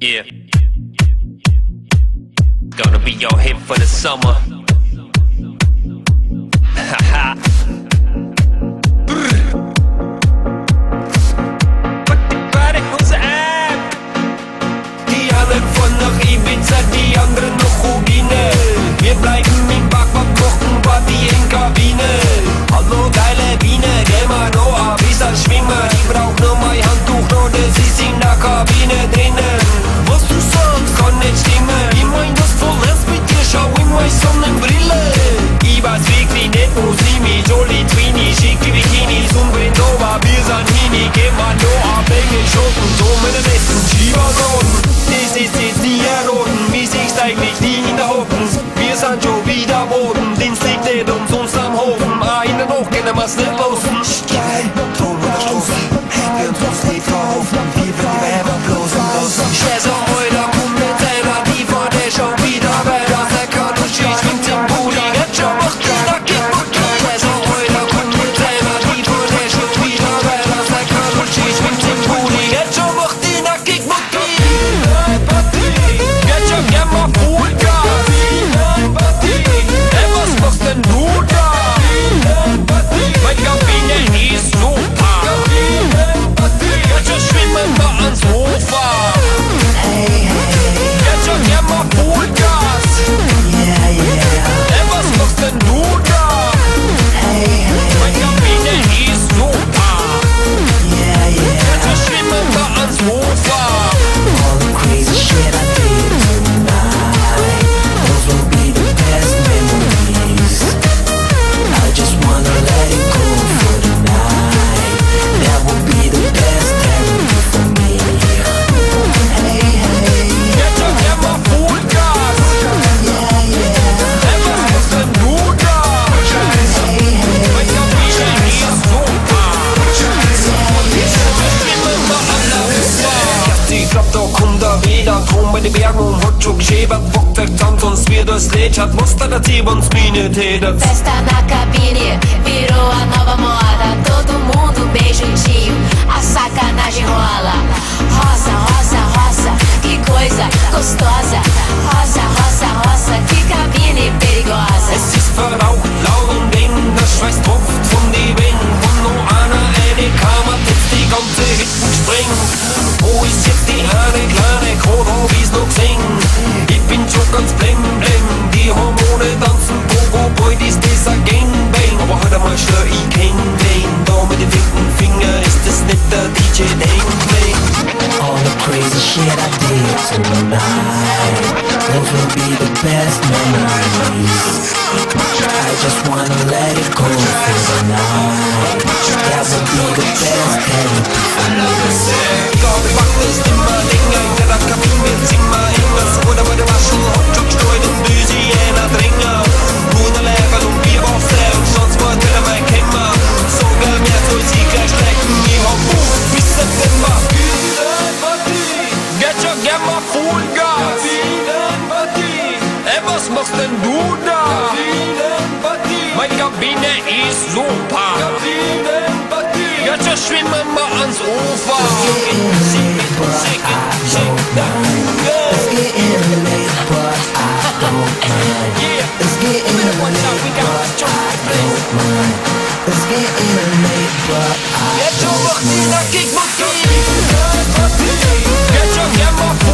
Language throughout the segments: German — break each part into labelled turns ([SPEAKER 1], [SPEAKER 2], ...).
[SPEAKER 1] Yeah. Gonna be your hit for the summer.
[SPEAKER 2] verboten. Das ist jetzt die erroten, wie sich's eigentlich die in der Hoppen. Wir sind schon wieder Boden, Dienst liegt nicht umsonst am Hofen. Einer
[SPEAKER 3] noch, keine Masse Jagun Hotchuk Sheba durchs Lied
[SPEAKER 2] hat da
[SPEAKER 4] Festa na cabine virou a nova moda. Todo mundo bem juntinho, a sacanagem rola. Rosa, rosa, rosa, que coisa gostosa. Rosa, rosa, rosa, que cabine perigosa.
[SPEAKER 3] Esses farol best tonight Those will be the best memories. I just wanna let it go for the night. That will be the best therapy for me
[SPEAKER 2] ist super. Jetzt schwimmen wir ans Ufer.
[SPEAKER 3] It's getting late, but I don't mind. It's getting late, but I don't mind. It's getting late, but I don't mind.
[SPEAKER 2] Jetzt schon macht die nackig, macht die. Jetzt schon
[SPEAKER 3] gern mal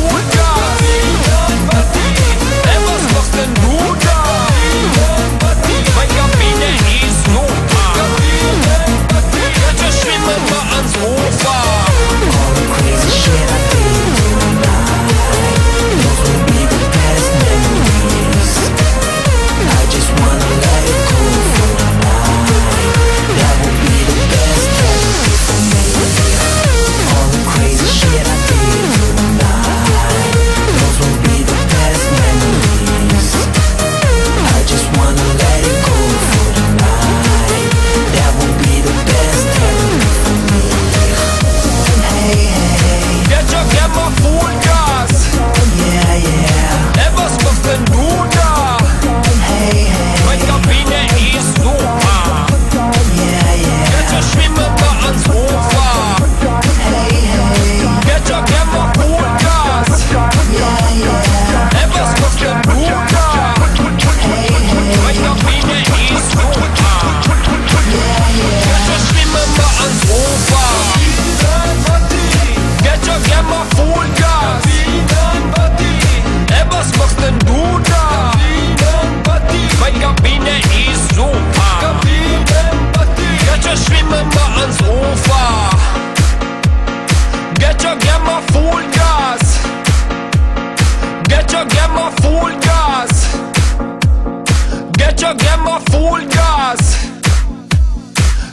[SPEAKER 3] your gamma full gas.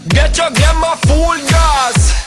[SPEAKER 3] Get your gamma full gas.